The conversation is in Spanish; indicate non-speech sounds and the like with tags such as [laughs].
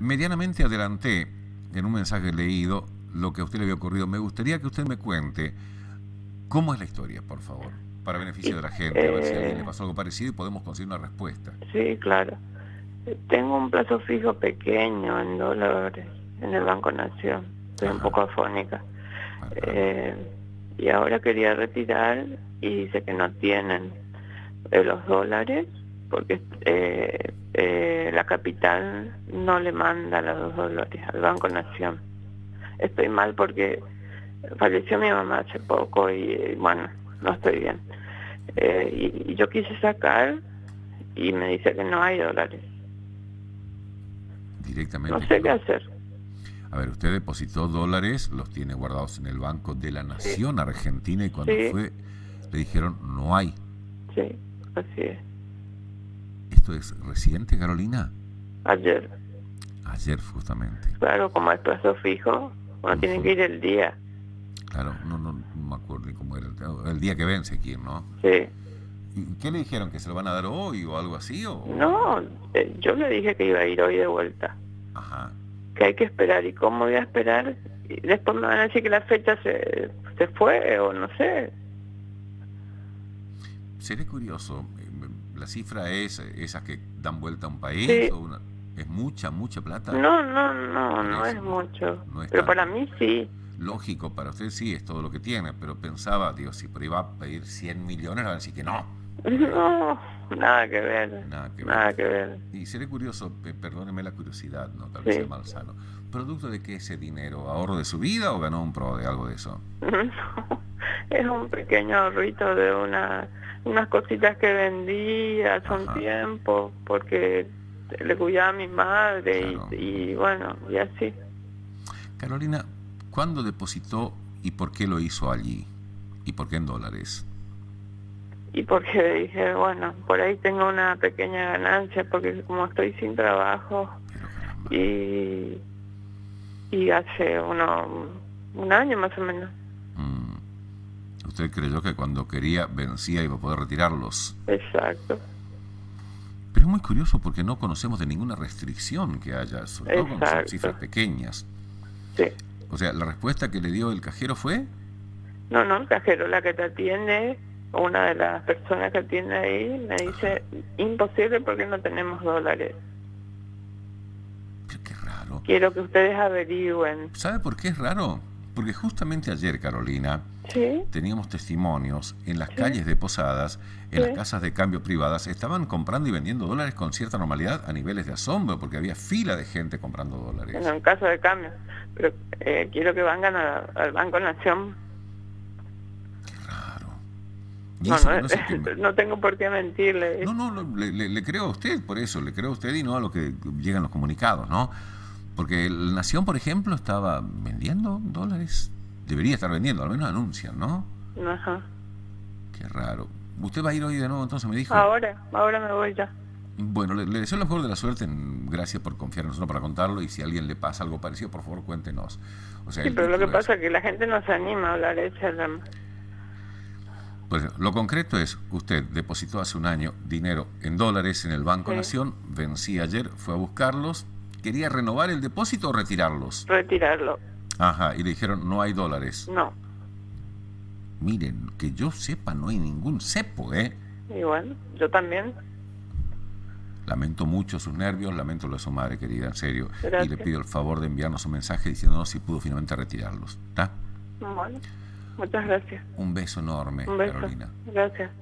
medianamente adelanté en un mensaje leído lo que a usted le había ocurrido. Me gustaría que usted me cuente cómo es la historia, por favor, para beneficio de la gente, a ver si a alguien le pasó algo parecido y podemos conseguir una respuesta. Sí, claro. Tengo un plazo fijo pequeño en dólares en el Banco Nación. Estoy un poco afónica. Eh, y ahora quería retirar y dice que no tienen eh, los dólares porque eh, eh, la capital no le manda los dos dólares al Banco Nación. Estoy mal porque falleció mi mamá hace poco y bueno, no estoy bien. y, yo quise sacar y me dice que no hay dólares. Directamente. No sé qué hacer. A ver, usted depositó dólares, los tiene guardados en el Banco de la Nación Argentina y cuando fue le dijeron no hay. Sí, así es. ¿Esto es reciente, Carolina? Ayer. Ayer, justamente. Claro, como es plazo fijo, uno tiene que ir el día. Claro, no, no, me acuerdo ni cómo era. El, día que vence, ¿quién, no? Sí. ¿Qué le dijeron? ¿Que se lo van a dar hoy o algo así? O... No, eh, yo le dije que iba a ir hoy de vuelta. Ajá. Que hay que esperar. ¿Y cómo voy a esperar? Y después me van a decir que la fecha se, se fue o no sé. Sería curioso, eh, la cifra es esas que dan vuelta a un país, es mucha, mucha plata. No, no, no, no es mucho. pero para mí sí. Lógico, para usted sí, es todo lo que tiene, pero pensaba, digo, si por iba a pedir 100 millones, van a decir que no. No, nada que ver. Nada que, ver. Y sería curioso, perdóneme la curiosidad, no tal vez sea malsano. ¿Producto de qué ese dinero? ¿Ahorro de su vida o ganó un pro de algo de eso? [laughs] es un pequeño ahorrito de una unas cositas que vendí hace un tiempo porque le cuidaba a mi madre y, bueno, y así. Carolina, ¿cuándo depositó y por qué lo hizo allí? ¿Y por qué en dólares? Y porque dije, bueno, por ahí tengo una pequeña ganancia porque como estoy sin trabajo y, y hace uno, un año más o menos usted creyó que cuando quería vencía y iba a poder retirarlos. Exacto. Pero es muy curioso porque no conocemos de ninguna restricción que haya, sobre todo con cifras pequeñas. Sí. O sea, ¿la respuesta que le dio el cajero fue? No, no, el cajero, la que te atiende, una de las personas que atiende ahí, me dice, imposible porque no tenemos dólares. Pero qué raro. Quiero que ustedes averigüen. ¿Sabe por qué es raro? Porque justamente ayer, Carolina, teníamos testimonios en las calles de Posadas, en las casas de cambio privadas, estaban comprando y vendiendo dólares con cierta normalidad a niveles de asombro, porque había fila de gente comprando dólares. en caso de cambio. Pero eh, quiero que vengan al Banco Nación. Qué raro. No, [laughs] no, tengo por qué mentirle. No, no, le, le creo a usted por eso, le creo a usted y no a lo que llegan los comunicados, ¿no? Porque el Nación, por ejemplo, estaba vendiendo dólares. Debería estar vendiendo, al menos anuncian, ¿no? Ajá. Qué raro. ¿Usted va a ir hoy de nuevo entonces, me dijo? Ahora, ahora me voy ya. Bueno, le, deseo lo mejor de la suerte. Gracias por confiar en nosotros para contarlo. Y si a alguien le pasa algo parecido, por favor, cuéntenos. O sea, sí, pero lo que pasa es que la gente no se anima a hablar de Pues lo concreto es, usted depositó hace un año dinero en dólares en el Banco Nación, vencí ayer, fue a buscarlos, quería renovar el depósito o retirarlos. Retirarlo. Ajá, y le dijeron, no hay dólares. No. Miren, que yo sepa, no hay ningún cepo, ¿eh? Bueno, yo también. Lamento mucho sus nervios, lamento lo de su madre querida, en serio. Y le pido el favor de enviarnos un mensaje diciéndonos si pudo finalmente retirarlos. ¿Está? Bueno, muchas gracias. Un beso enorme, Carolina. Gracias.